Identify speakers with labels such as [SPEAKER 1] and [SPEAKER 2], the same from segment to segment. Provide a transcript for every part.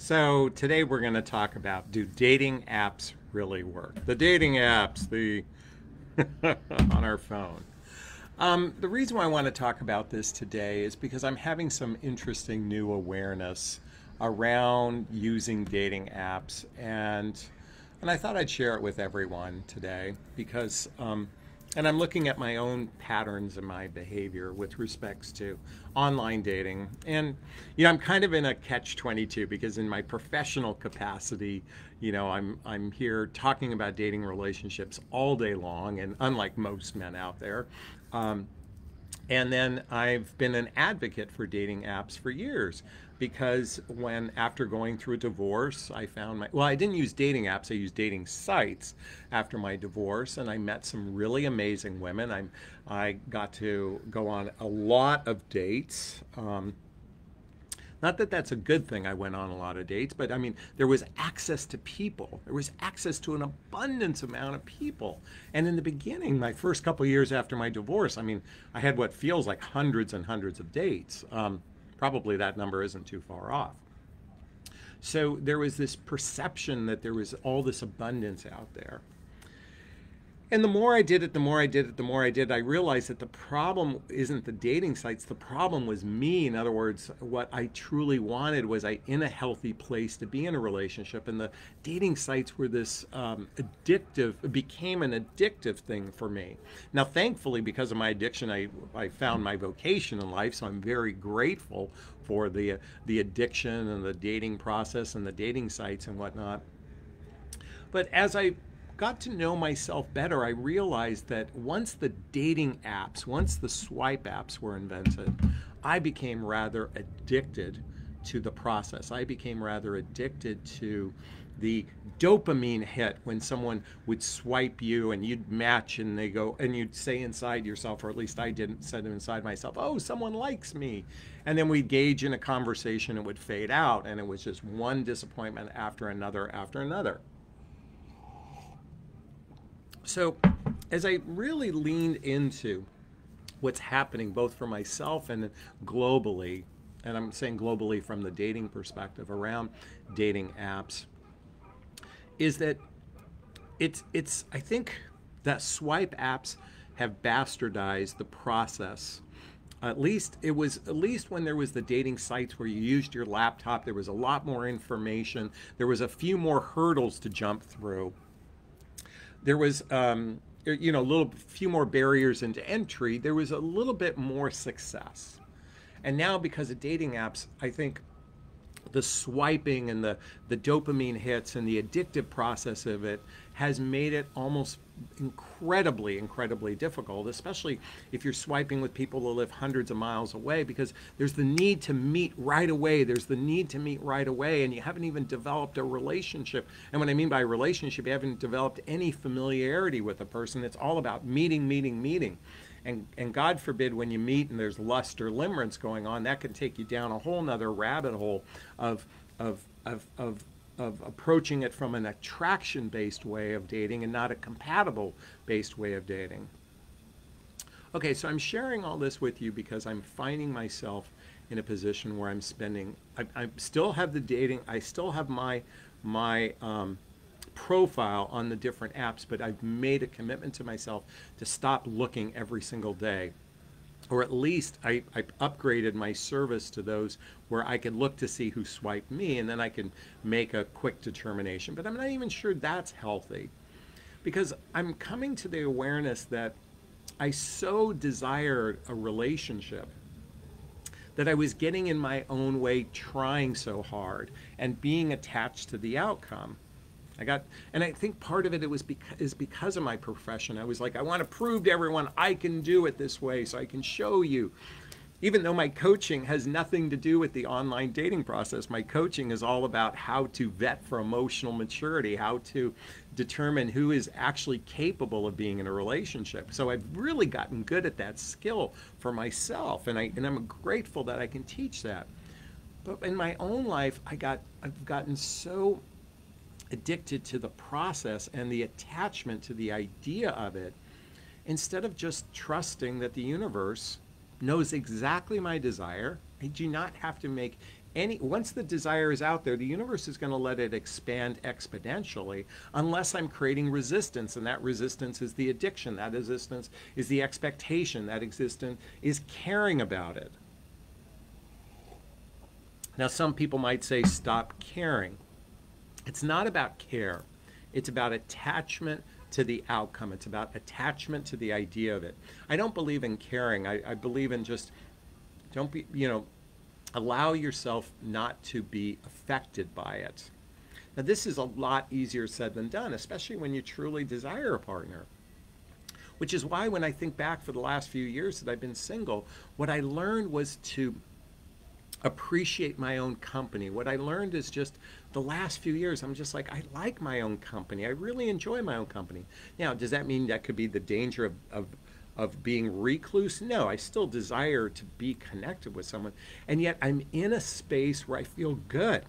[SPEAKER 1] So today we're going to talk about do dating apps really work? The dating apps, the on our phone. Um, the reason why I want to talk about this today is because I'm having some interesting new awareness around using dating apps, and and I thought I'd share it with everyone today because um, and I'm looking at my own patterns and my behavior with respects to online dating. And, you know, I'm kind of in a catch 22 because in my professional capacity, you know, I'm, I'm here talking about dating relationships all day long. And unlike most men out there, um, and then I've been an advocate for dating apps for years because when after going through a divorce, I found my well, I didn't use dating apps, I used dating sites after my divorce and I met some really amazing women. I I got to go on a lot of dates. Um, not that that's a good thing, I went on a lot of dates, but I mean, there was access to people. There was access to an abundance amount of people. And in the beginning, my first couple years after my divorce, I mean, I had what feels like hundreds and hundreds of dates. Um, probably that number isn't too far off. So there was this perception that there was all this abundance out there. And the more I did it, the more I did it, the more I did, I realized that the problem isn't the dating sites. The problem was me. In other words, what I truly wanted was I in a healthy place to be in a relationship. And the dating sites were this um, addictive, became an addictive thing for me. Now, thankfully, because of my addiction, I, I found my vocation in life. So I'm very grateful for the, the addiction and the dating process and the dating sites and whatnot. But as I got to know myself better, I realized that once the dating apps, once the swipe apps were invented, I became rather addicted to the process. I became rather addicted to the dopamine hit when someone would swipe you and you'd match and they go and you'd say inside yourself or at least I didn't said inside myself oh someone likes me and then we'd gauge in a conversation it would fade out and it was just one disappointment after another after another so, as I really leaned into what's happening both for myself and globally, and I'm saying globally from the dating perspective around dating apps, is that it's it's I think that swipe apps have bastardized the process. At least it was at least when there was the dating sites where you used your laptop, there was a lot more information. There was a few more hurdles to jump through there was um, er, you know a little few more barriers into entry there was a little bit more success. And now because of dating apps i think the swiping and the, the dopamine hits and the addictive process of it has made it almost incredibly, incredibly difficult, especially if you're swiping with people who live hundreds of miles away, because there's the need to meet right away. There's the need to meet right away, and you haven't even developed a relationship. And what I mean by relationship, you haven't developed any familiarity with a person. It's all about meeting, meeting, meeting. And, and God forbid when you meet and there's lust or limerence going on, that can take you down a whole nother rabbit hole of, of, of, of, of approaching it from an attraction based way of dating and not a compatible based way of dating. Okay, so I'm sharing all this with you because I'm finding myself in a position where I'm spending, I, I still have the dating, I still have my, my, um, profile on the different apps, but I've made a commitment to myself to stop looking every single day. Or at least I, I upgraded my service to those where I can look to see who swiped me and then I can make a quick determination. But I'm not even sure that's healthy because I'm coming to the awareness that I so desired a relationship that I was getting in my own way, trying so hard and being attached to the outcome. I got, and I think part of it, it was because, is because of my profession. I was like, I want to prove to everyone I can do it this way so I can show you. Even though my coaching has nothing to do with the online dating process, my coaching is all about how to vet for emotional maturity, how to determine who is actually capable of being in a relationship. So I've really gotten good at that skill for myself, and I and I'm grateful that I can teach that. But in my own life, I got I've gotten so addicted to the process and the attachment to the idea of it instead of just trusting that the universe knows exactly my desire. I do not have to make any once the desire is out there, the universe is going to let it expand exponentially unless I'm creating resistance, and that resistance is the addiction. That resistance is the expectation. That existence is caring about it. Now, some people might say, stop caring. It's not about care, it's about attachment to the outcome. It's about attachment to the idea of it. I don't believe in caring. I, I believe in just don't be, you know, allow yourself not to be affected by it. Now, this is a lot easier said than done, especially when you truly desire a partner. Which is why, when I think back for the last few years that I've been single, what I learned was to appreciate my own company. What I learned is just the last few years, I'm just like, I like my own company. I really enjoy my own company. Now, does that mean that could be the danger of, of, of being recluse? No, I still desire to be connected with someone. And yet I'm in a space where I feel good.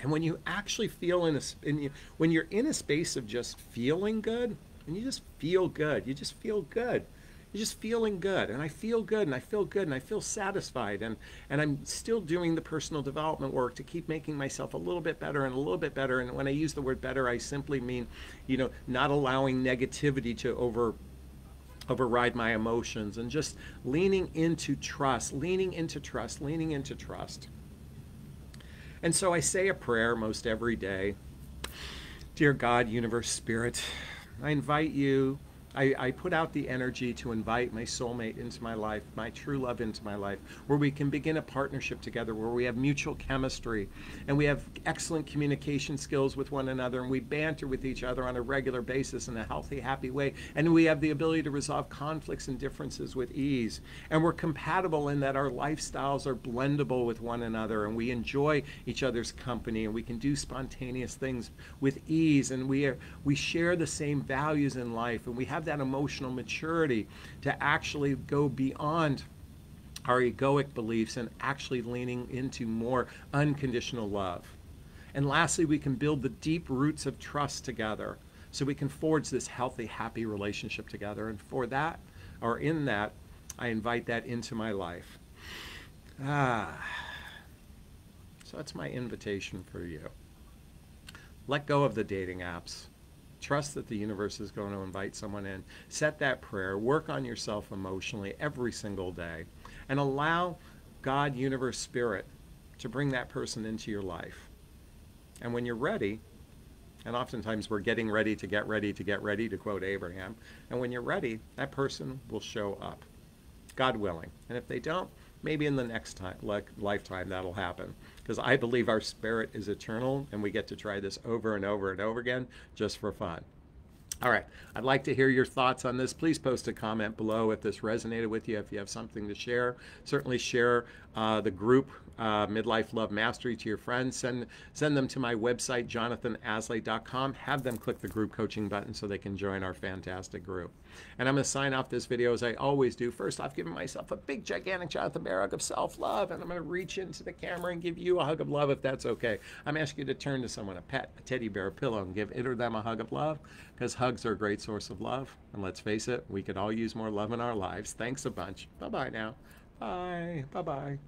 [SPEAKER 1] And when you actually feel in a, in when you're in a space of just feeling good, and you just feel good, you just feel good just feeling good and i feel good and i feel good and i feel satisfied and and i'm still doing the personal development work to keep making myself a little bit better and a little bit better and when i use the word better i simply mean you know not allowing negativity to over override my emotions and just leaning into trust leaning into trust leaning into trust. And so i say a prayer most every day. Dear god universe spirit i invite you I, I put out the energy to invite my soulmate into my life, my true love into my life, where we can begin a partnership together, where we have mutual chemistry and we have excellent communication skills with one another and we banter with each other on a regular basis in a healthy, happy way. And we have the ability to resolve conflicts and differences with ease. And we're compatible in that our lifestyles are blendable with one another and we enjoy each other's company and we can do spontaneous things with ease and we are we share the same values in life and we have that emotional maturity to actually go beyond our egoic beliefs and actually leaning into more unconditional love. And lastly, we can build the deep roots of trust together so we can forge this healthy, happy relationship together. And for that, or in that, I invite that into my life. Ah. So that's my invitation for you. Let go of the dating apps. Trust that the universe is going to invite someone in. Set that prayer. Work on yourself emotionally every single day. And allow God, universe, spirit to bring that person into your life. And when you're ready, and oftentimes we're getting ready to get ready to get ready, to quote Abraham, and when you're ready, that person will show up. God willing. And if they don't, maybe in the next time, like, lifetime that'll happen. Because I believe our spirit is eternal and we get to try this over and over and over again just for fun. All right, I'd like to hear your thoughts on this. Please post a comment below if this resonated with you, if you have something to share. Certainly share uh, the group uh, Midlife Love Mastery to your friends. Send, send them to my website, jonathonaslay.com. Have them click the group coaching button so they can join our fantastic group. And I'm going to sign off this video as I always do. First off, giving myself a big, gigantic Jonathon Bear hug of self-love. And I'm going to reach into the camera and give you a hug of love if that's okay. I'm asking you to turn to someone, a pet, a teddy bear, a pillow, and give it or them a hug of love because hugs are a great source of love. And let's face it, we could all use more love in our lives. Thanks a bunch. Bye-bye now. Bye. Bye-bye.